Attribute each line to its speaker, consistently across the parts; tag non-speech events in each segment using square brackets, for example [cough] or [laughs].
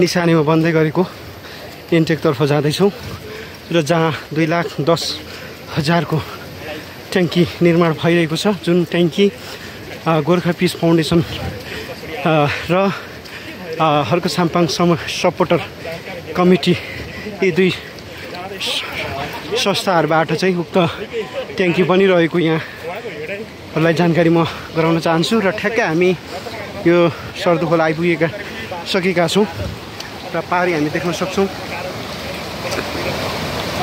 Speaker 1: निशानीमा बन्दै गरेको इन्टेकतर्फ जाँदैछौँ र जहाँ दुई लाख दस हजारको ट्याङ्की निर्माण भइरहेको छ जुन ट्याङ्की गोर्खा पिस फाउन्डेसन र हर्क साम्पाङ सम सपोर्टर कमिटी यी दुई संस्थाहरूबाट चाहिँ उक्त ट्याङ्की बनिरहेको यहाँहरूलाई जानकारी म गराउन चाहन्छु र ठ्याक्कै हामी यो सर्दु खोला आइपुगेका सकेका छौँ र पारी हामी देख्न सक्छौँ।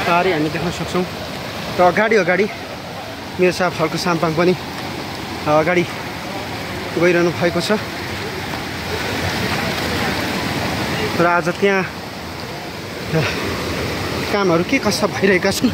Speaker 1: पारी हामी देख्न सक्छौँ। र अगाडि अगाडि मेरो साथ हर्को साम्पाङ पनि अगाडि गइरहनु भएको छ। र आज त्यहाँ कामहरू के कस्ता भइरहेका छन्?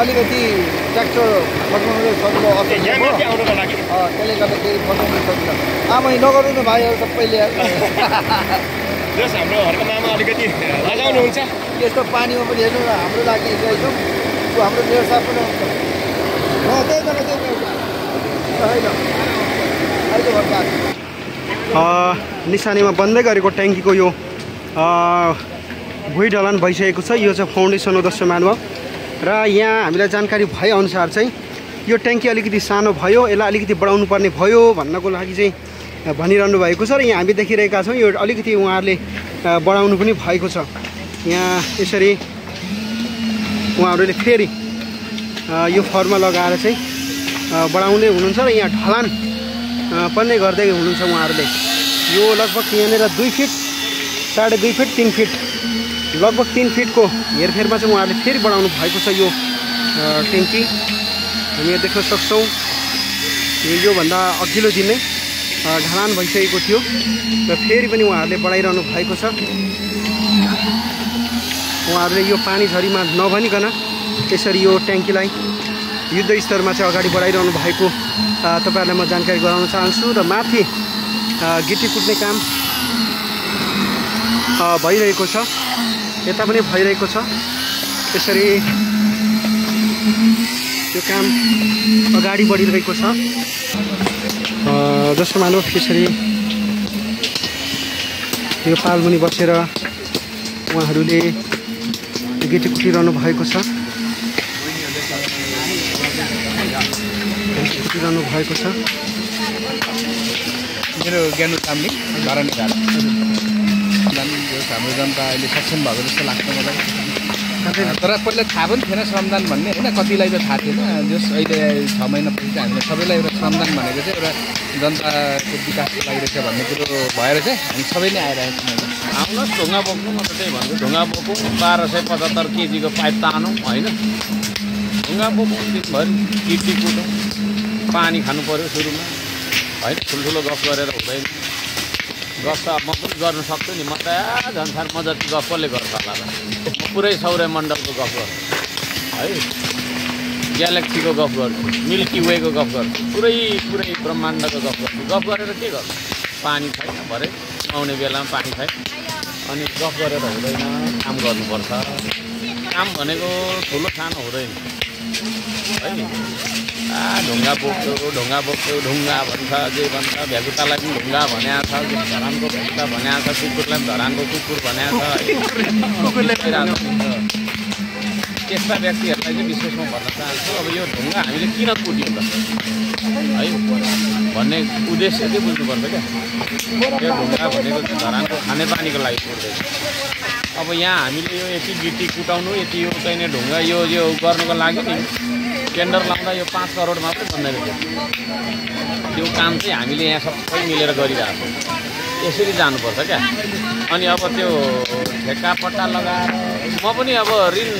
Speaker 2: अलिकति ट्र्याक्टर फर्काउनु सक्नु असुविधा त्यसले गर्दाखेरि फर्काउनु सक्छ आमै नगर्नु न भाइहरू सबैले। [laughs]
Speaker 3: जस हाम्रो हर्क मामा अलिकति लगाउनुहुन्छ।
Speaker 2: यस्तो पानीमा पनि हेर्नु न हाम्रो लागि हिँडिरहेछौँ ऊ हाम्रो मेरो साथ पनि हुन्छ। त्यही त्यही होइन। अहिले भर्खर।
Speaker 1: निशानीमा बन्दै गरेको ट्याङ्कीको यो अ, भुइँ ढलान भइसकेको छ। यो चाहिँ फाउन्डेसन हो दर्शक मानव र यहाँ हामीलाई जानकारी भएअनुसार चाहिँ यो ट्याङ्की अलिकति सानो भयो यसलाई अलिकति बढाउनु पर्ने भयो भन्नको लागि चाहिँ भनिरहनु भएको छ र यहाँ हामी देखिरहेका छौँ यो अलिकति उहाँहरूले बढाउनु पनि भएको छ। यहाँ यसरी उहाँहरूले फेरि यो फर्मा लगाएर चाहिँ बढाउँदै हुनुहुन्छ र यहाँ ढलान पनि गर्दै हुनुहुन्छ उहाँहरूले। यो लगभग यहाँनिर दुई फिट साढे दुई फिट तिन फिट लगभग तिन फिटको हेरफेरमा चाहिँ उहाँहरूले फेरि बढाउनु भएको छ यो ट्याङ्की। हामी देख्न सक्छौँ योभन्दा अघिल्लो दिन नै ढलान भइसकेको थियो र फेरि पनि उहाँहरूले बढाइरहनु भएको छ। उहाँहरूले यो पानी झरीमा नभनिकन यसरी यो ट्याङ्कीलाई युद्ध स्तरमा चाहिँ अगाडि बढाइरहनु भएको तपाईँहरूलाई म जानकारी गराउन चाहन्छु र माथि गिटी कुट्ने काम भइरहेको छ। यता पनि भइरहेको छ। यसरी यो काम अगाडि बढिरहेको छ। जस्तो मानव यसरी यो पालमुनि बसेर उहाँहरूले गिटी कुटिरहनु भएको छ। कुटिरहनु भएको छ।
Speaker 3: मेरो ज्ञानु घाट हाम्रो जनता अहिले सक्षम भएको जस्तो लाग्छ मलाई। तर पहिला थाहा पनि थिएन श्रमदान भन्ने होइन? कतिलाई त थाहा थिएन। जस अहिले छ महिनापछि चाहिँ हामीलाई सबैलाई एउटा श्रमदान भनेको चाहिँ एउटा जनताको विकासको लागि रहेछ भन्ने कुरो भएर चाहिँ हामी सबै नै आइरहेको छौँ
Speaker 4: आउनुहोस् ढुङ्गा बोक्नु म त त्यही भन्छु। ढुङ्गा बोकौँ बाह्र सय पचहत्तर केजीको पाइप तानौँ होइन? ढुङ्गा बोकौँ दिनभरि गिटी कुटौँ पानी खानु पऱ्यो सुरुमा होइन? ठुल्ठुलो गफ गरेर हुँदैन। गफ त म पनि गर्न सक्छु नि। म त झन्सार म जति गफ कसले गर्छ होला म पुरै सौर्यमण्डलको गफ गर्छु। है? ग्यालेक्सीको गफ गर्छु मिल्की वेको गफ गर्छु पुरै पुरै ब्रह्माण्डको गफ गर्छु। गफ गरेर के गर्छु पानी छैन भरे आउने बेलामा पानी छैन अनि गफ गरेर हुँदैन काम गर्नुपर्छ। काम भनेको ठुलो सानो हुँदैन। है? ढुङ्गा बोक्यो ढुङ्गा बोक्यो ढुङ्गा भन्छ जे भन्छ भ्याकुतालाई पनि ढुङ्गा भनेको छ धरानको भ्याकुता भनेको छ कुकुरलाई पनि धरानको कुकुर भनेको छ त्यस्ता व्यक्तिहरूलाई चाहिँ विशेषमा भन्न चाहन्छु अब यो ढुङ्गा हामीले किन कुट्यौँ त है भन्ने उद्देश्य चाहिँ बुझ्नुपर्छ क्या यो ढुङ्गा भनेको धरानको खानेपानीको लागि कुट्दैछ अब यहाँ हामीले यो यति गिटी कुटाउनु यति यो चाहिने ढुङ्गा यो यो गर्नुको लागि नि। टेन्डर लाउँदा यो पाँच करोड मात्रै रहेछ। त्यो काम चाहिँ हामीले यहाँ सबै मिलेर गरिरहेको छौँ। यसरी जानुपर्छ क्या। अनि अब त्यो ठेक्का पट्टा लगाएर म पनि अब ऋण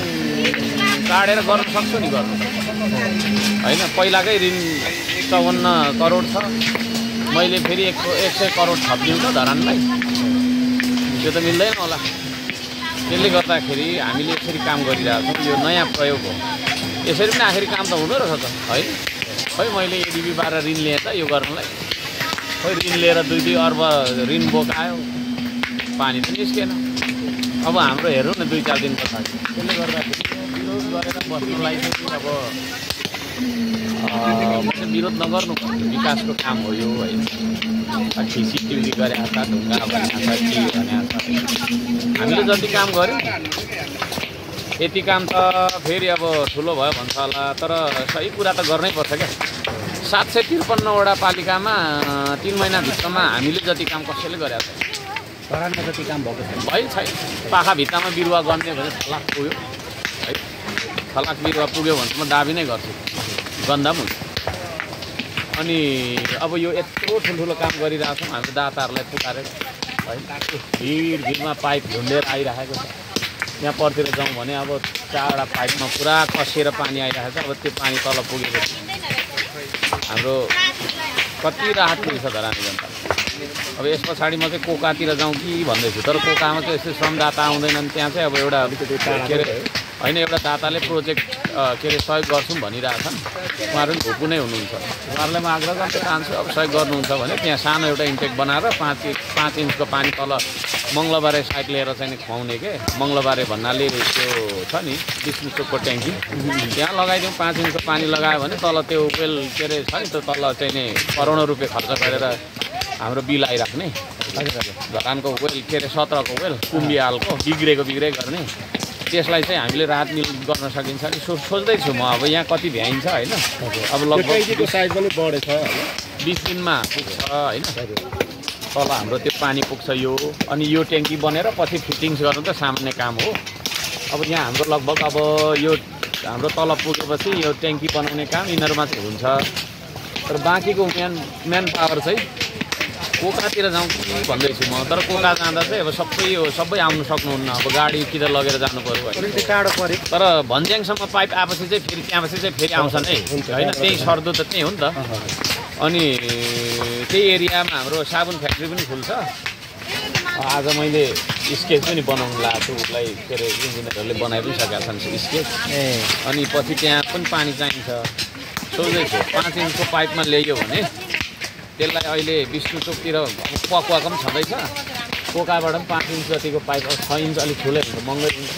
Speaker 4: काटेर गर्न सक्छु नि गर्नु होइन पहिलाकै ऋण चौवन्न करोड छ। मैले फेरि एक एक सय करोड थपिदिउँ त धरानलाई। त्यो त मिल्दैन होला। त्यसले गर्दाखेरि हामीले यसरी काम गरिरहेको छौँ। यो नयाँ प्रयोग हो। यसरी पनि आखिर काम त हुँदो रहेछ त। है? खै मैले एडिबीबाट ऋण लिएँ त यो गर्नलाई? खै ऋण लिएर दुई दुई अर्ब ऋण बोकायो पानी त निस्केन। अब हाम्रो हेरौँ न दुई चार दिन पछाडि। त्यसले गर्दाखेरि विरोध गरेर बस्नुलाई चाहिँ अब विरोध नगर्नु विकासको काम हो यो है खिसी टिउरी गरेका छ ढुङ्गा भनेको छ के भनेको छ हामीले जति काम गऱ्यौँ यति काम त फेरि अब ठुलो भयो भन्छ होला तर सही कुरा त गर्नै पर्छ क्या। सात सय त्रिपन्नवटा पालिकामा तिन महिनाभित्रमा हामीले जति काम कसैले गरेको छ
Speaker 3: धरानमा जति काम भएको छैन।
Speaker 4: भयो छैन। पाखा भित्तामा बिरुवा गर्ने भने छलाक पुग्यो। है छलाक बिरुवा पुग्यो भने म दाबी नै गर्छु। गन्दा पनि हुन्छ। अनि अब यो यत्रो ठुल्ठुलो काम गरिरहेको छौँ हाम्रो दाताहरूलाई पुकारेर है भिड भिडमा पाइप झुन्डेर आइरहेको छ। यहाँ परतिर जाउँ भने अब चारवटा पाइपमा पुरा कसिएर पानी आइरहेको छ। अब त्यो पानी तल पुगेपछि हाम्रो कति राहत पुग्छ धरानी जनता? अब यस पछाडि म चाहिँ कोकातिर जाउँ कि भन्दैछु तर कोकामा चाहिँ यस्तो श्रमदाता आउँदैनन्। त्यहाँ चाहिँ अब एउटा के अरे होइन एउटा दाताले प्रोजेक्ट के अरे सहयोग गर्छौँ भनिरहेछन्। उहाँहरू पनि भुपु नै हुनुहुन्छ। उहाँहरूलाई म आग्रह गर्न चाहन्छु अब सहयोग गर्नुहुन्छ भने त्यहाँ सानो एउटा इन्टेक बनाएर पाँच पाँच इन्चको पानी तल मङ्गलबारे साइड लिएर चाहिँ खुवाउने के? मङ्गलबारे भन्नाले त्यो छ नि बिस चोकको ट्याङ्की। त्यहाँ लगाइदिउँ पाँच इन्चको पानी लगायो भने तल त्यो वेल के अरे छ नि त्यो तल चाहिँ नि करोडौँ रुपियाँ खर्च गरेर हाम्रो बिल आइराख्ने। धरानको वेल के अरे सत्रको वेल कुम्बिहालको बिग्रेको बिग्रे गर्ने। त्यसलाई चाहिँ हामीले राहत मिल गर्न सकिन्छ। नि सो सोच्दैछु म अब यहाँ कति भ्याइन्छ होइन? अब लगभग
Speaker 2: साइज पनि बढेछ
Speaker 4: बिस दिनमा पुग्छ होइन? तल हाम्रो त्यो पानी पुग्छ यो। अनि यो ट्याङ्की बनेर पछि फिटिङ्स गर्नु त सामान्य काम हो। अब यहाँ हाम्रो लगभग अब यो हाम्रो तल पुगेपछि यो ट्याङ्की बनाउने काम यिनीहरूमा चाहिँ हुन्छ। तर बाँकीको म्यान म्यान पावर चाहिँ कोकातिर जाउँ कि भन्दैछु म तर कोका जाँदा चाहिँ अब सबै यो सबै आउनु सक्नुहुन्न। अब गाडी कि त लगेर जानु पऱ्यो
Speaker 1: अलिकति टाढो पऱ्यो।
Speaker 4: तर भन्ज्याङसम्म पाइप आएपछि चाहिँ फेरि त्यहाँपछि चाहिँ फेरि आउँछ नै। होइन त्यही सर्दो त त्यही हो नि त। अनि त्यही एरियामा हाम्रो साबुन फ्याक्ट्री पनि खुल्छ। आज मैले स्केच पनि बनाउनु लगाएको छु। उसलाई के अरे इन्जिनियरहरूले बनाइ पनि सकेका छन् स्केच। अनि पछि त्यहाँ पनि पानी चाहिन्छ। सोच्दैछु पाँच इन्चको पाइपमा ल्याइयो भने त्यसलाई अहिले विष्णु चोकतिर अब पकुवाको पनि छँदैछ। कोकाबाट पनि पाँच इन्च जतिको पाइप छ इन्च अलिक ठुलै हुन्छ महँगै हुन्छ।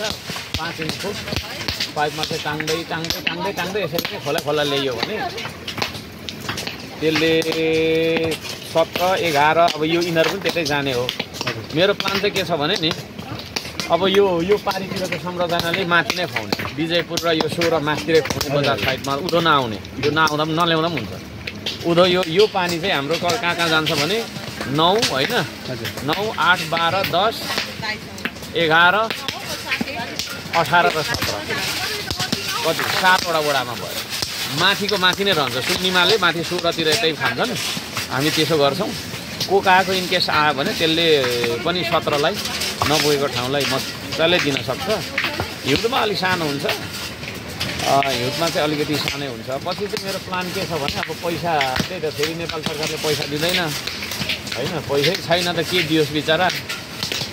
Speaker 4: पाँच इन्चको पाइपमा चाहिँ टाङ्दै टाङ्दै टाङ्दै टाङ्दै यसरी चाहिँ खोला खोला ल्याइयो भने त्यसले सत्र एघार अब यो यिनीहरू पनि त्यतै जाने हो। मेरो प्लान चाहिँ के छ भने नि अब यो यो पारितिरको संरचनाले माथि नै खुवाउने। विजयपुर र यो सोह्र माथितिरै खुवाउने बजार साइडमा उँधो नआउने यो नआउँदा पनि नल्याउँदा पनि हुन्छ। उँधो यो यो पानी चाहिँ हाम्रो क- कहाँ कहाँ जान्छ भने नौ होइन? नौ आठ बाह्र दस एघार अठार र सत्र। कति? सातवटा वडामा भयो। माथिको माथि नै रहन्छ। सुन्निमाले माथि सोह्रतिर यतै खान्छन्। हामी त्यसो गर्छौँ। कोकाको इनकेस आयो भने त्यसले पनि सत्रलाई नपुगेको ठाउँलाई मजाले दिन सक्छ। हिउँदमा अलिक सानो हुन्छ। हिउँदमा चाहिँ अलिकति सानै हुन्छ। पछि चाहिँ मेरो प्लान के छ भने अब पैसा त्यही त फेरि नेपाल सरकारले पैसा दिँदैन। होइन पैसै छैन त के दियोस् बिचरा।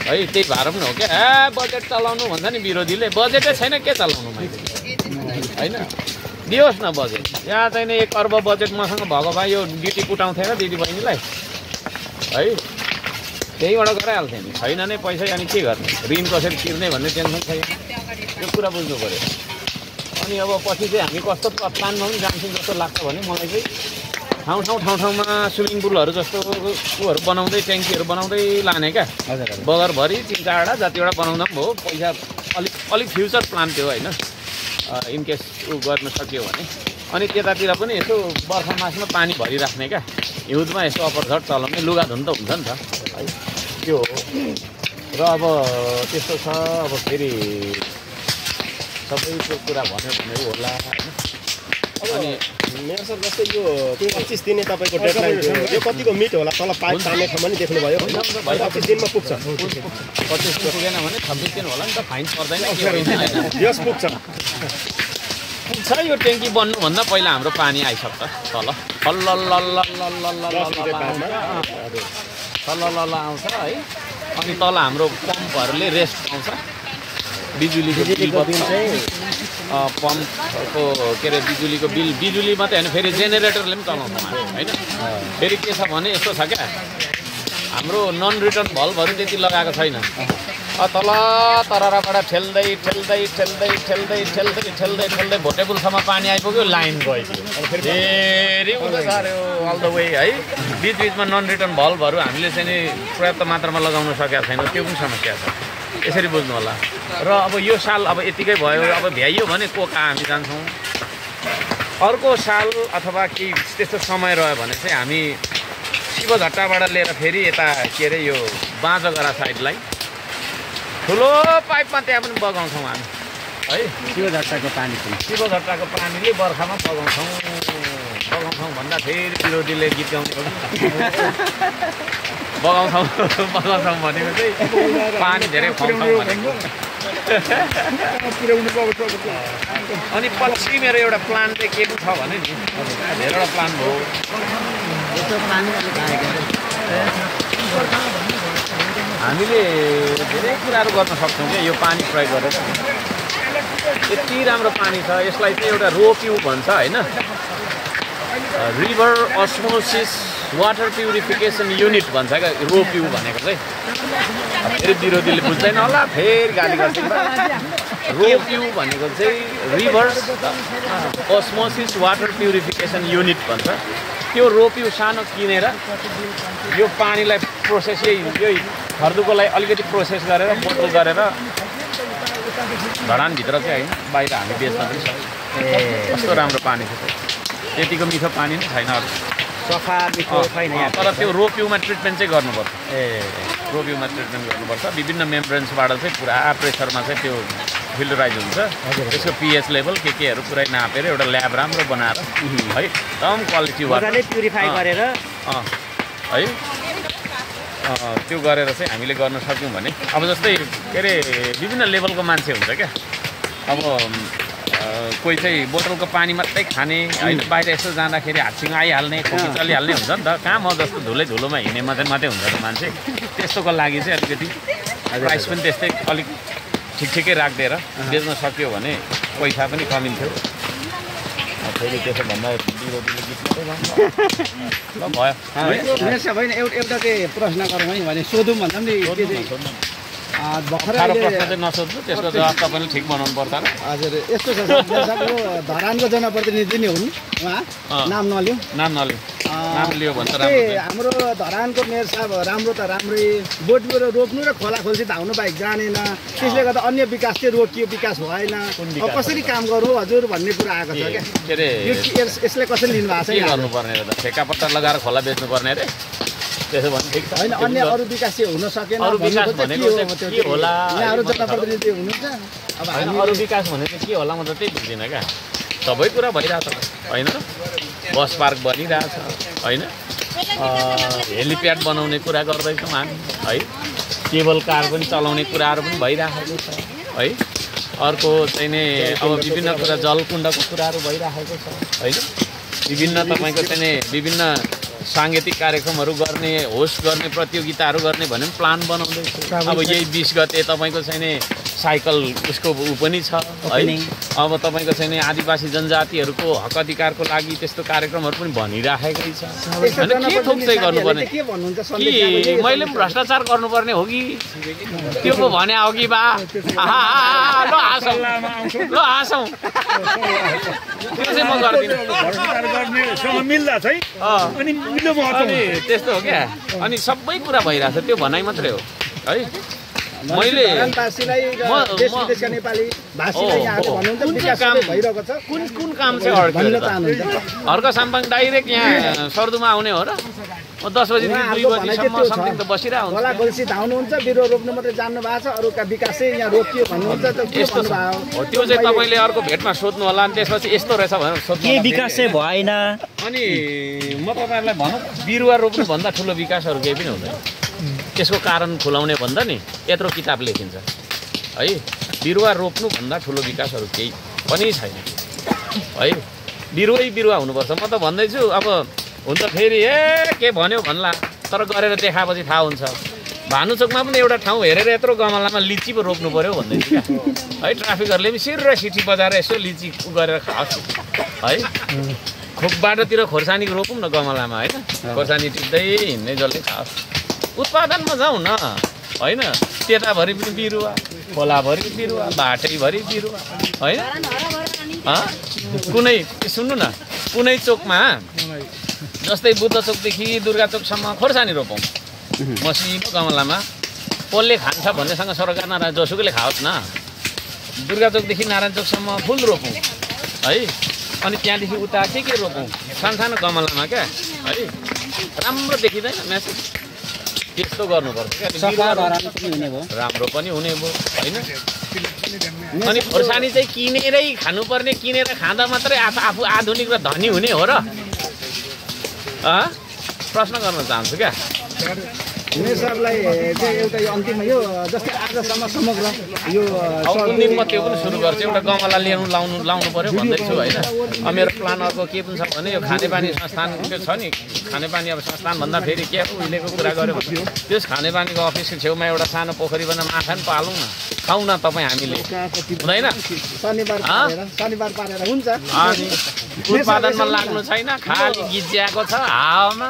Speaker 4: है त्यही भएर पनि हो क्या। ए बजेट चलाउनु भन्छ नि विरोधीले। बजेटै छैन के चलाउनु मैले? होइन? दियोस् न बजेट यहाँ चाहिँ एक अर्ब बजेट मसँग भएको भए यो ड्युटी कुटाउँथेन दिदी बहिनीलाई है? त्यहीबाट गराइहाल्थेँ। नि छैन नै पैसा अनि के गर्ने? ऋण कसरी तिर्ने भन्ने टेन्सन छैन। त्यो कुरा बुझ्नु पऱ्यो अनि अब पछि चाहिँ हामी कस्तो प्लानमा पनि जान्छौँ जस्तो लाग्छ भने मलाई चाहिँ ठाउँ ठाउँ ठाउँ ठाउँमा स्विमिङ पुलहरू जस्तो ऊ बनाउँदै ट्याङ्कीहरू बनाउँदै लाने क्या।
Speaker 3: हजुर
Speaker 4: बगरभरि तिन चारवटा जतिवटा बनाउँदा पनि भयो। पैसा अलिक अलिक फ्युचर प्लान थियो होइन। इनकेस ऊ गर्न सक्यो भने। अनि त्यतातिर पनि यसो बर्खा मासमा पानी भरिराख्ने क्या। हिउँदमा यसो अपरझट चलाउने लुगा धुन त हुन्छ नि त। है त्यो हो। र अब त्यस्तो छ अब फेरि सबैको कुरा भन्यो भने होला। होइन अनि
Speaker 2: मेरो सर जस्तै यो पच्चिस दिने तपाईँको डेडलाइन थियो। यो कतिको मिट होला? तल पाइप तान्ने ठाउँमा पनि देख्नुभयो। होइन पच्चिस दिनमा पुग्छ।
Speaker 4: पच्चिस पुगेन भने छब्बिस दिन होला नि त। फाइन पर्दैन
Speaker 2: यस पुग्छ।
Speaker 4: पुग्छ यो ट्याङ्की बन्नुभन्दा पहिला हाम्रो पानी आइसक्छ। तल। ल ल आउँछ है अनि तल हाम्रो पम्पहरूले रेस्ट पाउँछ बिजुलीको बिल पम्पको के अरे बिजुलीको बिल बिजुली मात्रै होइन फेरि जेनेरेटरले पनि चलाउँछौँ होइन? फेरि के छ भने यस्तो छ क्या हाम्रो नन रिटर्न भल्भहरू त्यति लगाएको छैन। तल तरबाट ठेल्दै ठेल्दै ठेल्दै ठेल्दै ठेल्दै ठेल्दै ठेल्दै भोटेबुलसम्म पानी आइपुग्यो लाइन गइदियो। फेरि अल द वे है? बिच बिचमा नन रिटर्न भल्भहरू हामीले चाहिँ नि पर्याप्त मात्रामा लगाउन सकेका छैनौँ त्यो पनि समस्या छ। यसरी बुझ्नु होला। र अब यो साल अब यतिकै भयो अब भ्याइयो भने को कहाँ हामी जान्छौँ? अर्को साल अथवा केही त्यस्तो समय रह्यो भने चाहिँ हामी शिवझट्टाबाट लिएर फेरि यता के अरे यो बाँझगरा साइडलाई ठुलो पाइपमा त्यहाँ पनि बगाउँछौँ हामी। है?
Speaker 5: त्यो झट्टाको पानी पनि
Speaker 4: शिवझट्टाको पानीले बर्खामा बगाउँछौँ बगाउँछौँ भन्दा फेरि विरोधीले गीत गाउने [laughs] बगाउँछौँ बगाउँछौँ भनेको चाहिँ पानी धेरै खुवाउँछौँ भनेको अनि पछि मेरो एउटा प्लान चाहिँ के पनि छ भने नि धेरैवटा प्लान भयो हामीले धेरै कुराहरू गर्न सक्छौँ क्या यो पानी प्रयोग गरेर यति राम्रो पानी छ यसलाई चाहिँ एउटा रोप्यु भन्छ होइन reverse osmosis water purification unit भन्छ क्या? रोप्यु भनेको चाहिँ। फेरि विरोधीले बुझ्दैन होला फेरि गाली गर्छ रोप्यु भनेको चाहिँ reverse osmosis water purification unit भन्छ। त्यो रोप्यु सानो किनेर यो पानीलाई प्रोसेस यही यही खर्दुकोलाई अलिकति प्रोसेस गरेर बोतल गरेर धडानभित्र चाहिँ होइन बाहिर हामी बेच्न पनि सक्छौँ। कस्तो राम्रो पानी छ। त्यतिको मिठो पानी नै छैन अरू।
Speaker 5: सफा मिठो छैन
Speaker 4: तर त्यो रोप्युमा ट्रिटमेन्ट चाहिँ गर्नुपर्छ।
Speaker 5: ए।
Speaker 4: रोप्युमा ट्रिटमेन्ट गर्नुपर्छ। विभिन्न मेम्ब्रेन्सबाट चाहिँ पुरा प्रेसरमा चाहिँ त्यो फिल्टराइज हुन्छ। त्यसको पिएच लेभल के केहरू पुरै नापेर एउटा ल्याब राम्रो बनाएर है एकदम क्वालिटी
Speaker 5: प्युरिफाई। गरेर।
Speaker 4: है। त्यो गरेर चाहिँ हामीले गर्न सक्यौँ भने। अब जस्तै के अरे विभिन्न लेभलको मान्छे हुन्छ क्या। अब कोही चाहिँ बोतलको पानी मात्रै खाने होइन बाहिर यसो जाँदाखेरि हातसँग आइहाल्ने खोकी चलिहाल्ने हुन्छ नि त। कहाँ म जस्तो धुलै धुलोमा हिँड्ने मात्रै मात्रै हुन्छ त मान्छे। त्यस्तोको लागि चाहिँ अलिकति प्राइस पनि त्यस्तै अलिक ठिक ठिकै राखिदिएर बेच्न सक्यो भने पैसा पनि कमिन्थ्यो। फेरि त्यसो भन्दा विरोधीले गीत मात्रै गाउँछ। ल भयो।
Speaker 2: एउटा चाहिँ प्रश्न गरौँ है भने सोधौँ भन्दा पनि
Speaker 4: नसोध्नु त्यसको जवाब तपाईँले ठिक बनाउनु पर्छ
Speaker 2: हजुर यस्तो छ धरानको जनप्रतिनिधि नै हुन्। उहाँ। नाम नलिउँ
Speaker 4: नाम नलिउ
Speaker 2: अँ,
Speaker 4: नाम लियो भने त
Speaker 2: त्यही
Speaker 4: राम्रो
Speaker 2: हाम्रो धरानको मेयर साहब राम्रो त राम्रै। बोट बिरुवा रोप्नु र खोला खोल्सी धाउनु बाहेक जानेन। त्यसले गर्दा अन्य विकास चाहिँ रोकियो विकास भएन? कसरी काम गरौँ हजुर भन्ने कुरा आएको छ क्या।
Speaker 4: के अरे?
Speaker 2: यो यस- यसलाई कसरी लिनु भएको छ
Speaker 4: लगाएर खोला बेच्नुपर्ने अरे? त्यसो भने ठिक छ
Speaker 2: होइन अन्य अरू विकास हुन सकेन
Speaker 4: अरू विकास भनेको
Speaker 2: के
Speaker 4: होला?
Speaker 2: यहाँहरू जनप्रतिनिधि हुनुहुन्छ? अब हामी
Speaker 4: अरू विकास भने चाहिँ के होला म त त्यही बुझ्दिनँ क्या। सबै कुरा भइरहेछ। होइन? बस पार्क बनिरहेछ। होइन? हेलिप्याड बनाउने कुरा गर्दैछौँ हामी। है? केबल कार पनि चलाउने कुराहरू पनि भइरहेको छ। है? अर्को चाहिँ नि अब विभिन्न कुरा जलकुण्डको कुराहरू भइरहेको छ। होइन? विभिन्न तपाईँको चाहिँ नि विभिन्न साङ्गीतिक कार्यक्रमहरू गर्ने होस्ट गर्ने प्रतियोगिताहरू गर्ने भन्ने पनि प्लान बनाउँदैछु। अब यही बिस गते तपाईँको चाहिँ नि साइकल उसको ऊ पनि छ है. अब तपाईँको चाहिँ नि आदिवासी जनजातिहरूको हक अधिकारको लागि त्यस्तो कार्यक्रमहरू पनि भनिराखेकै छ। होइन के थोक चाहिँ गर्नुपर्ने?
Speaker 2: के
Speaker 4: मैले पनि भ्रष्टाचार गर्नुपर्ने हो कि? त्यो पो भने हो कि बा? ल हाँसौँ ल हाँसौँ त्यो चाहिँ म गर्दिनँ।
Speaker 6: अनि
Speaker 4: त्यस्तो हो क्या? अनि सबै कुरा भइरहेको छ त्यो भनाइ मात्रै हो है? मैले कुन कुन कुन काम चाहिँ अड्क्यो हर्क साम्पाङ डाइरेक्ट यहाँ सर्दुमा आउने हो र? म दस बजीदेखि दुई बजीसम्म समथिङ त बसिरहेको
Speaker 2: खोला
Speaker 4: हुन्छ।
Speaker 2: गोल्सी धाउनुहुन्छ बिरुवा रोप्नु मात्रै जान्नु भएको छ अरूका विकास यहाँ रोकियो भन्नुहुन्छ
Speaker 4: यस्तो हो त्यो चाहिँ तपाईँले अर्को भेटमा सोध्नु होला अनि त्यसपछि यस्तो रहेछ भनेर सोध्नु
Speaker 5: विकास चाहिँ भएन?
Speaker 4: अनि म तपाईँहरूलाई भनौँ बिरुवा रोप्नुभन्दा ठुलो विकासहरू केही पनि हुँदैन। त्यसको कारण खुलाउने भन्दा नि यत्रो किताब लेखिन्छ। है बिरुवा रोप्नुभन्दा ठुलो विकासहरू केही पनि छैन। है बिरुवै बिरुवा हुनुपर्छ। म त भन्दैछु अब हुन्छ फेरि ए के भन्यो भन्ला। तर गरेर देखाएपछि थाहा हुन्छ। भानुचोकमा पनि एउटा ठाउँ हेरेर यत्रो गमलामा लिची पो रोप्नु पऱ्यो भन्दै थियो क्या है ट्राफिकहरूले पनि सिर सिटी बजाएर यसो लिची गरेर खाओस्। है खोप बाटोतिर खोर्सानी रोपौँ न गमलामा होइन? खोर्सानी टिप्दै हिँड्ने जसले खाओस्। उत्पादनमा जाउँ न। होइन? त्यताभरि पनि बिरुवा खोलाभरि बिरुवा भाटैभरि बिरुवा होइन? हँ? कुनै सुन्नु न कुनै चोकमा जस्तै बुद्ध चोकदेखि दुर्गा चोकसम्म खोर्सानी रोपौँ। मसिनो गमलामा। कसले खान्छ भन्नेसँग सरकार नारायण जोसुकैले खाओस् न। दुर्गा चोकदेखि नारायण चोकसम्म फुल रोपौँ है? अनि त्यहाँदेखि उता के के रोपौँ? सानसानो गमलामा क्या है? राम्रो देखिँदैन म्यासेज। त्यस्तो गर्नुपर्छ। राम्रो पनि हुने भयो होइन? अनि खोर्सानी चाहिँ किनेरै खानुपर्ने किनेर खाँदा मात्रै आफू आफू आधुनिक र धनी हुने हो र? अँ? प्रश्न गर्न चाहन्छु क्या?
Speaker 2: सरलाई चाहिँ एउटा यो अन्तिममा यो जस्तै आजसम्म समग्र यो
Speaker 4: कुन दिन म त्यो पनि सुरु गर्छु एउटा गमला ल्याउनु लाउनु लाउनु पऱ्यो भन्दैछु होइन। मेरो प्लान अर्को के पनि छ भने यो खानेपानी संस्थान त्यो छ नि खानेपानी अब संस्थान भन्दा फेरि के उहिलेको कुरा गऱ्यो भने त्यस खानेपानीको अफिसको छेउमा एउटा सानो पोखरी बनाएर माछा पनि पालौँ न। खाउँ न तपाईँ हामीले। हुँदैन? उत्पादनमा लाग्नु छैन खालि गिज्याएको छ हावामा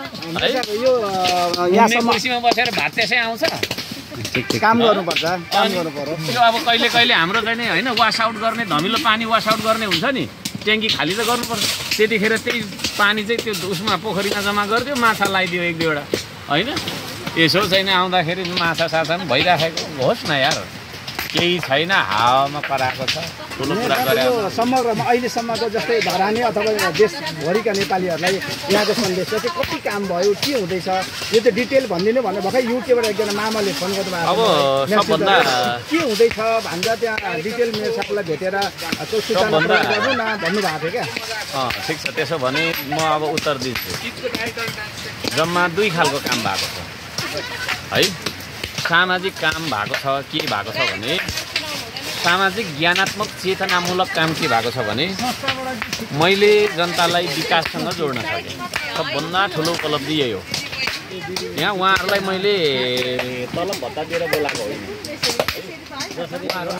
Speaker 4: कुर्सीमा बसेर भात त्यसै आउँछ।
Speaker 2: काम गर्नुपर्छ काम गर्नु पर्यो
Speaker 4: त्यो अब कहिले कहिले हाम्रो चाहिँ नि होइन वास आउट गर्ने धमिलो पानी वास आउट गर्ने हुन्छ नि। ट्याङ्की खाली त गर्नुपर्छ। त्यतिखेर त्यही पानी चाहिँ त्यो उसमा पोखरीमा जम्मा गरिदियो माछा लगाइदियो एक दुईवटा होइन? यसो चाहिँ नि आउँदाखेरि माछा साछा पनि भइराखेको। होस् न यार। केही छैन हावामा कराएको छ। ठुलो कुरा
Speaker 2: मेरो
Speaker 4: गरे
Speaker 2: यो समग्रमा अहिलेसम्मको जस्तै धरानी अथवा देशभरिका नेपालीहरूलाई यहाँको सन्देश चाहिँ कति काम भयो के हुँदैछ यो चाहिँ डिटेल भनिदिनु भनेर भर्खर युकेबाट एकजना मामाले फोन गर्नु
Speaker 4: अब सबभन्दा-
Speaker 2: के हुँदैछ भनेर त्यहाँ डिटेल मेरो सबलाई भेटेर गर्नु न भन्नुभएको थियो क्या।
Speaker 4: ठिक छ त्यसो भने म अब उत्तर दिन्छु। जम्मा दुई खालको काम भएको छ। है? सामाजिक काम भएको छ के भएको छ भने? सामाजिक ज्ञानात्मक चेतनामूलक काम के भएको छ भने? मैले जनतालाई विकाससँग जोड्न सकेँ। सबभन्दा ठुलो उपलब्धि यही हो। यहाँ उहाँहरूलाई मैले तलब भत्ता दिएर बोलाएको होइन। जसरी उहाँहरू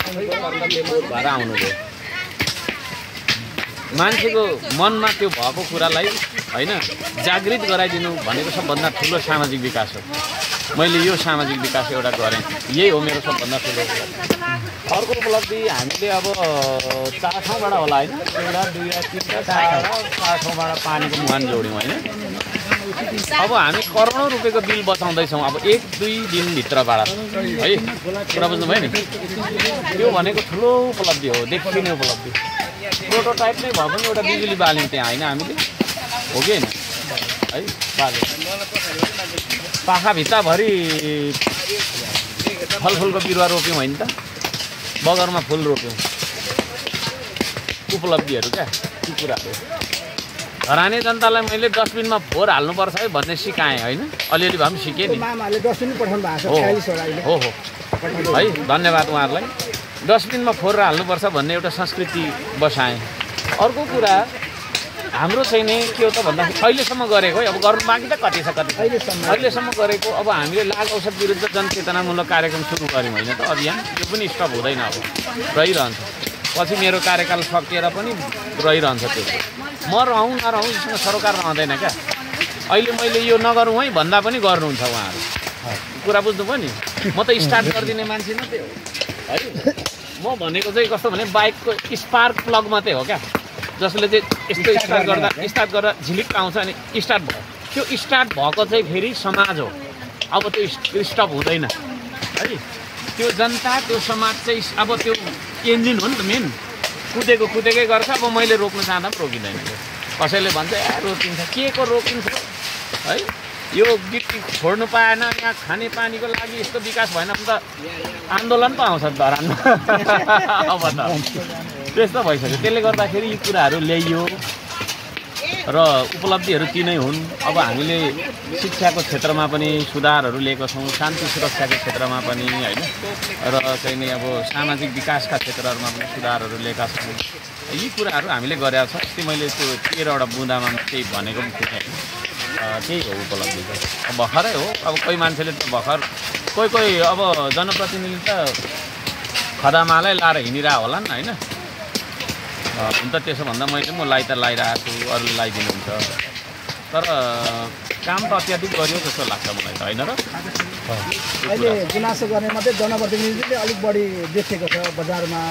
Speaker 4: भएर आउनुभयो। मान्छेको मनमा त्यो भएको कुरालाई होइन जागृत गराइदिनु भनेको सबभन्दा ठुलो सामाजिक विकास हो। मैले यो सामाजिक विकास एउटा गरेँ। यही हो मेरो सबभन्दा ठुलो। अर्को उपलब्धि हामीले अब चार ठाउँबाट होला होइन। एउटा दुईवटा तिनवटा चार ठाउँबाट पानीको मुहान जोड्यौँ होइन। अब हामी करोडौँ रुपियाँको बिल बचाउँदैछौँ। अब एक दुई दिनभित्रबाट। है? कुरा बुझ्नुभयो नि? त्यो भनेको ठुलो उपलब्धि हो देखिने उपलब्धि। प्रोटोटाइप नै भए पनि एउटा बिजुली बाल्यौँ त्यहाँ होइन हामीले? हो कि होइन? है? बाल्यौँ। पाखाभित्ताभरि फलफुलको बिरुवा रोप्यौँ होइन त? बगरमा फुल रोप्यौँ। उपलब्धिहरू क्या ती कुराहरू। धराने जनतालाई मैले डस्टबिनमा फोहोर हाल्नुपर्छ है भन्ने सिकाएँ होइन? अलिअलि भए पनि सिकेँ नि। हो हो। है धन्यवाद उहाँहरूलाई। डस्टबिनमा फोहोर हाल्नुपर्छ भन्ने एउटा संस्कृति बसाएँ। अर्को कुरा हाम्रो चाहिँ नि के हो त भन्दाखेरि अहिलेसम्म गरेको है अब गर्नु बाँकी त कति छ कति।
Speaker 2: अहिलेसम्म।
Speaker 4: अहिलेसम्म गरेको अब हामीले लाग औषध विरुद्ध जनचेतनामूलक कार्यक्रम सुरु गऱ्यौँ होइन त अभियान। त्यो पनि स्टप हुँदैन अब रहिरहन्छ। पछि मेरो कार्यकाल सकिएर पनि रहिरहन्छ त्यो। म रहँ नरहँ यसमा सरोकार रहँदैन क्या। अहिले मैले यो नगरौँ है भन्दा पनि गर्नुहुन्छ उहाँहरू। कुरा बुझ्नुभयो नि? म त स्टार्ट [laughs] गरिदिने मान्छे न त्यो है? म भनेको चाहिँ कस्तो भने बाइकको स्पार्क प्लग मात्रै हो क्या। जसले चाहिँ यस्तो स्टार्ट गर्दा स्टार्ट गर्दा झिलिक आउँछ अनि स्टार्ट भयो। त्यो स्टार्ट भएको चाहिँ फेरि समाज हो। अब त्यो स्टप हुँदैन। है? त्यो जनता त्यो समाज चाहिँ अब त्यो इन्जिन हो नि त मेन कुदेको कुदेकै गर्छ। अब मैले रोक्न चाहँदा पनि रोकिँदैन। त्यो कसैले भन्छ ए रोकिन्छ। के को रोकिन्छ? है? यो गिटी छोड्नु पाएन। यहाँ खाने पानीको लागि यस्तो विकास भएन भने त आन्दोलन पो आउँछ धरानमा। [laughs] अब त। त्यस्तो भइसक्यो। त्यसले गर्दाखेरि यी कुराहरू ल्याइयो। र उपलब्धिहरू ती नै हुन्। अब हामीले शिक्षाको क्षेत्रमा पनि सुधारहरू लिएको छौँ शान्ति सुरक्षाको क्षेत्रमा पनि होइन? र चाहिँ नि अब सामाजिक विकासका क्षेत्रहरूमा पनि सुधारहरू लिएका छौँ। यी कुराहरू हामीले गरेका छौँ। अस्ति मैले त्यो तेह्रवटा बुँदामा केही भनेको पनि थिएँ। त्यही हो उपलब्धि भर्खरै हो। अब कोही मान्छेले त भर्खर कोही कोही अब जनप्रतिनिधि त खदामालै लाएर हिँडिरहेको होला नि होइन? हुन त त्यसो भन्दा मैले म लाइ त लगाइरहेको छु अरूले लगाइदिनुहुन्छ तर काम त अत्याधिक गरियो जस्तो लाग्छ मलाई त होइन र?
Speaker 2: अहिले गुनासो गर्ने मात्रै जनप्रतिनिधिले अलिक बढी देखेको छ बजारमा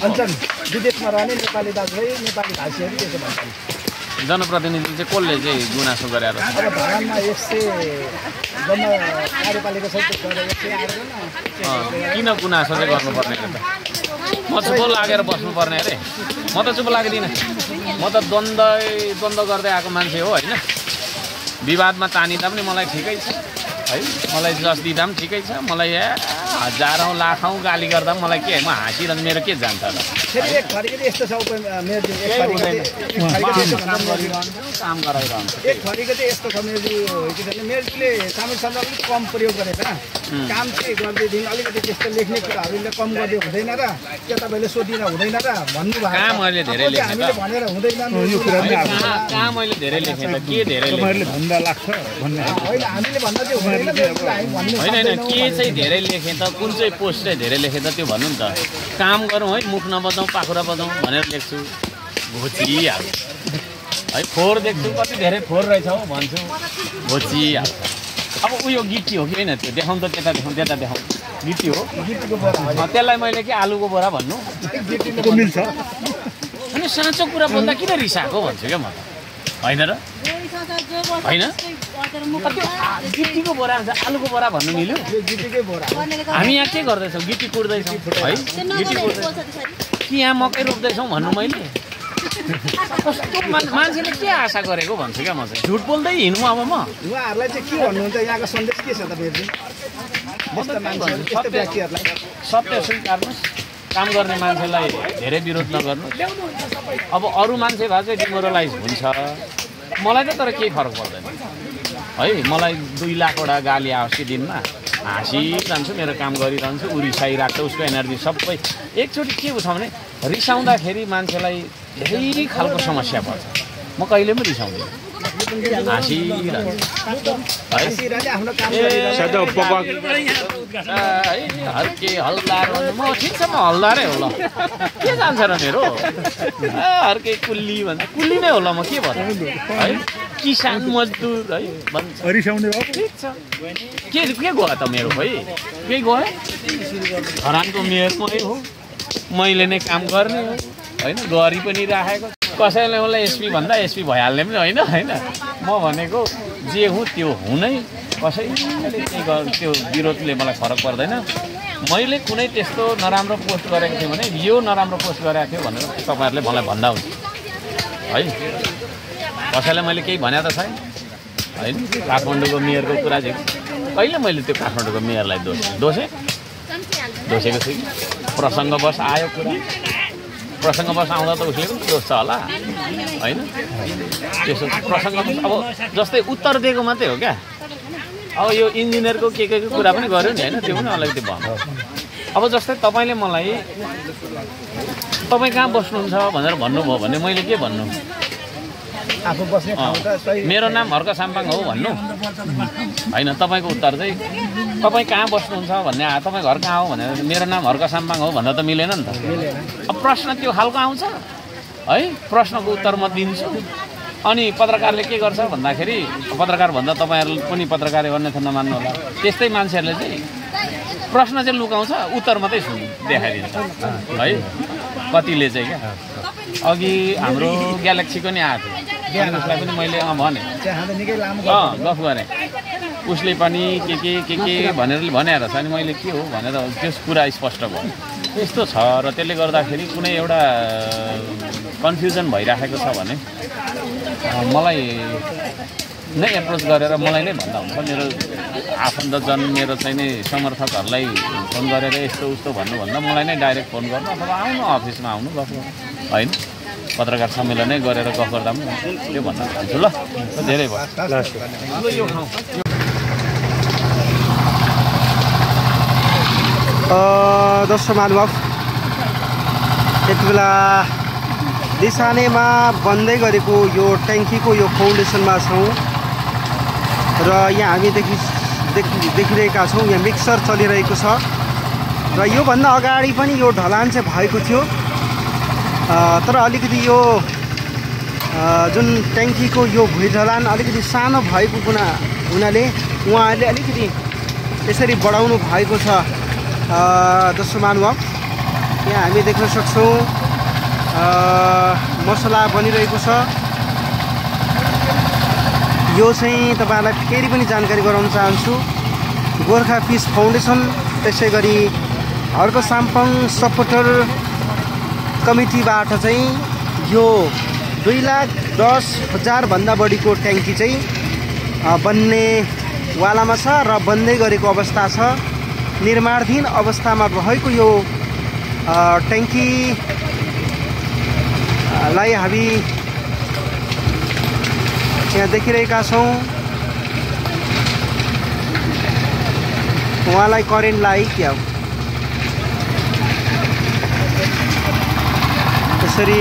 Speaker 2: भन्छन् विदेशमा रहने नेपाली दाजुभाइ नेपाली भाषीहरू त्यसो भन्छन्
Speaker 4: जनप्रतिनिधि चाहिँ कसले चाहिँ गुनासो गरेर
Speaker 2: अब सय जन कार्यपालिका
Speaker 4: अँ, किन गुनासो चाहिँ गर्नुपर्ने म चुप लागेर बस्नुपर्ने अरे। म त चुप लाग्दिनँ। म त द्वन्द द्वन्द गर्दै आएको मान्छे हो होइन? विवादमा तानिँदा पनि मलाई ठिकै छ। है मलाई जस दिँदा पनि ठिकै छ। मलाई ए हजारौँ लाखौँ गाली गर्दा पनि मलाई के म हाँसिरहनु मेरो के जान्छ र। काम गरिरहन्छु काम गराइरहन्छु।
Speaker 2: एक थरीको चाहिँ यस्तो छ छैन मेयरज्यूले सामाजिक सञ्जाल अलिक कम प्रयोग गरेर काम चाहिँ गरिदिएदेखि अलिकति त्यस्तो लेख्ने कुराहरूले कम गरिदियो हुँदैन र त्यो तपाईँले सोधिन हुँदैन र भन्नुभएको छ।
Speaker 4: कहाँ मैले धेरै
Speaker 2: कसले
Speaker 4: लेखेँ त?
Speaker 2: हामीले भनेर हुँदैन
Speaker 6: यो कुरा पनि
Speaker 4: होइन, कहाँ कहाँ मैले धेरै लेखेँ त के धेरै लेखेँ
Speaker 6: तपाईँहरूले धन्दा लाग्छ भन्ने
Speaker 2: होइन हामीले भन्दा चाहिँ
Speaker 4: होइन होइन के चाहिँ धेरै लेखेँ त कुन चाहिँ पोस्ट चाहिँ धेरै लेखेँ त त्यो भन्नु नि त। काम गरौँ है मुख नबजाउँ पाखुरा बजाउँ भनेर लेख्छु। घोचिहाल्छ है फोहोर देख्छु कति धेरै फोहोर रहेछ हौ भन्छु। घोचिहाल्छ अब उयो गिटी हो कि होइन त्यो? देखाउँ त त्यता देखाउँ त्यता देखाउँ। गिटी हो? त्यसलाई मैले के आलुको बोरा भन्नु? अनि साँचो कुरा बोल्दा किन रिसाएको भन्छु क्या म त होइन र? होइन? गिटीको बोरा हुन्छ आलुको बोरा भन्नु मिल्यो। हामी यहाँ के गर्दैछौँ? गिटी कुट्दैछौँ है? गिटी कुट्दै कि यहाँ मकै रोप्दैछौँ भन्नु मैले? कस्तो मान- मान्छेले के आशा गरेको भन्छु क्या म चाहिँ? झुट बोल्दै हिँड्नु अब म।
Speaker 2: उहाँहरूलाई चाहिँ के भन्नुहुन्छ? यहाँको सन्देश के छ त मेयरज्यू
Speaker 4: म त
Speaker 2: यस्ता
Speaker 4: के
Speaker 2: मान्छेहरू
Speaker 4: भन्छु,
Speaker 2: यस्ता
Speaker 4: सत्य
Speaker 2: व्यक्तिहरूलाई।
Speaker 4: सत्य स्वीकार्नुहोस्। काम गर्ने मान्छेलाई धेरै विरोध नगर्नु अब अरू मान्छे भए चाहिँ डिमोरलाइज हुन्छ। मलाई त तर केही फरक पर्दैन। है मलाई दुई लाखवटा गाली आओस् कि दिनमा हाँसिरहन्छु मेरो काम गरिरहन्छु ऊ रिसाइरहेको छ उसको एनर्जी सबै। एकचोटि के छ भने रिसाउँदाखेरि मान्छेलाई धेरै खालको समस्या पर्छ। म कहिले पनि रिसाउँदिनँ। हाँसिरहन्छु है
Speaker 2: हाँसिरहने आफ्नो काम
Speaker 4: ए,
Speaker 2: गरिरहने
Speaker 4: है हर्के हल्दार म ठिक छ म हल्दारै हो ल के जान्छ र मेरो हर्के कुल्ली भन्छ कुल्ली नै हो ल म के भन्नु है किसान मजदुर है भन्छ ठिक छ के के गयो त मेरो खोइ केही गयो धरानको मेयर मै हो मैले नै काम गर्ने हो होइन गरी पनि राखेको कसैले मलाई एसपी भन्दा एसपी भइहाल्ने पनि होइन होइन? म भनेको जे हुँ त्यो हुनै कसैले त्यो विरोधले मलाई फरक पर्दैन। मैले कुनै त्यस्तो नराम्रो पोस्ट गरेको थिएँ भने यो नराम्रो पोस्ट गरेको थियो भनेर तपाईँहरूले मलाई भन्दा हुन्छ। है कसैलाई मैले केही भनेको त छैन। होइन? काठमाडौँको मेयरको कुरा चाहिँ कहिले मैले त्यो काठमाडौँको मेयरलाई दोष दोषेँ? दोषेको छु प्रसङ्गवश आयो कुरा। प्रसङ्गवश आउँदा त उसले पनि दोष छ होला। होइन? त्यसो प्रसङ्गवश अब जस्तै उत्तर दिएको मात्रै हो क्या। अब यो इन्जिनियरको के के कुरा पनि गऱ्यो नि होइन? त्यो पनि अलिकति भन्नु। अब जस्तै तपाईँले मलाई तपाईँ कहाँ बस्नुहुन्छ भनेर भन्नुभयो भने मैले के भन्नु?
Speaker 2: आफू बस्ने ठाउँ त सही
Speaker 4: मेरो नाम हर्क साम्पाङ हो भन्नु। होइन तपाईँको उत्तर चाहिँ तपाईँ कहाँ बस्नुहुन्छ भन्ने तपाईँ घर कहाँ हो भनेर मेरो नाम हर्क साम्पाङ हो भन्दा त मिलेन नि त। अब प्रश्न त्यो खालको आउँछ। है प्रश्नको उत्तर म दिन्छु। अनि पत्रकारले के गर्छ भन्दाखेरि पत्रकार भन्दा तपाईँहरू पनि पत्रकार अन्यथा नमान्नु होला। त्यस्तै मान्छेहरूले चाहिँ प्रश्न चाहिँ लुकाउँछ उत्तर मात्रै देखाइदिन्छ। है कतिले चाहिँ क्या। अघि हाम्रो ग्यालेक्सीको नि आएको थियो। उसलाई पनि मैले अँ भने। अँ गफ गरेँ। उसले पनि के के के के भनेर भनेर छ अनि मैले के हो भनेर त्यस कुरा स्पष्ट भयो। यस्तो छ र त्यसले गर्दाखेरि कुनै एउटा कन्फ्युजन भइराखेको छ भने मलाई नै एप्रोच गरेर मलाई नै भन्दा हुन्छ। मेरो आफन्तजन मेरो चाहिँ नि समर्थकहरूलाई फोन गरेर यस्तो उस्तो भन्नुभन्दा मलाई नै डाइरेक्ट फोन गर्नु अथवा आउनु अफिसमा आउनु गफ होइन? पत्रकार सम्मेलनै गरेर गफ गर्दा पनि त्यो भन्न चाहन्छु। ल धेरै भयो।
Speaker 1: दर्शक महानुभाव यति बेला दिसानेमा बन्दै गरेको यो ट्याङ्कीको यो फाउन्डेसनमा छौँ। र यहाँ हामीदेखि देखि देखिरहेका छौँ। यहाँ मिक्सर चलिरहेको छ। र योभन्दा अगाडि पनि यो ढलान चाहिँ भएको थियो। तर अलिकति यो जुन ट्याङ्कीको यो भुइँ ढलान अलिकति सानो भएको हुना हुनाले उहाँहरूले अलिकति यसरी बढाउनु भएको छ। जस्तो महानुभाव यहाँ हामी देख्न सक्छौँ। मसला बनिरहेको छ। यो चाहिँ तपाईँहरूलाई फेरि पनि जानकारी गराउन चाहन्छु। गोर्खा फिस फाउन्डेसन त्यसै गरी हर्क साम्पङ सपोर्टर कमिटीबाट चाहिँ यो दुई लाख दस हजारभन्दा बढीको ट्याङ्की चाहिँ बन्ने वालामा छ र बन्दै गरेको अवस्था छ। निर्माणाधीन अवस्थामा रहेको यो अ, ट्याङ्की अ, लाई हामी यहाँ देखिरहेका छौँ। उहाँलाई करेन्ट लाग्यो क्या हो त्यसरी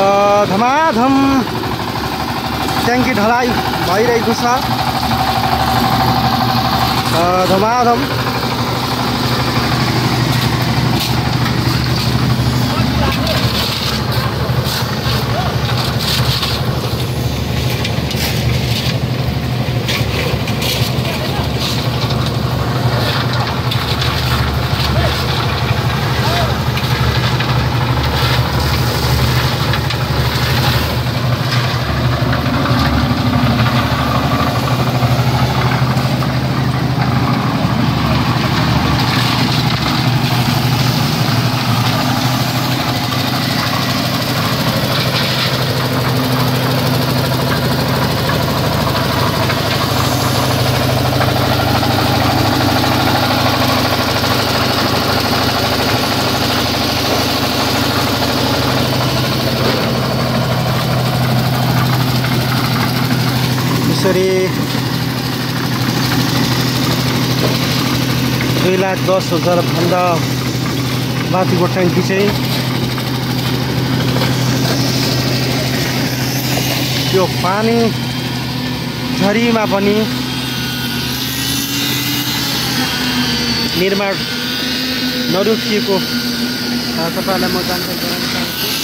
Speaker 1: अ, धमाधम। ट्याङ्की ढलाइ भइरहेको छ। धमाधम। यसरी दुई लाख दस हजारभन्दा माथिको ट्याङ्की चाहिँ यो पानी झरीमा पनि निर्माण नरोकिएको तपाईँहरूलाई म जानकारी गराउन चाहन्छु।